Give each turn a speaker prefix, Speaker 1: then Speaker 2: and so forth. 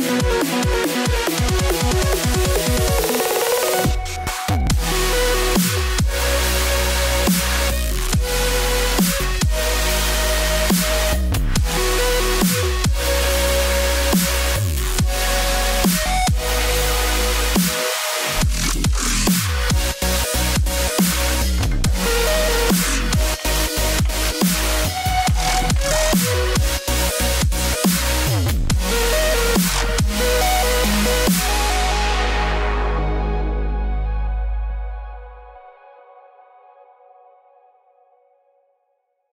Speaker 1: Thank you.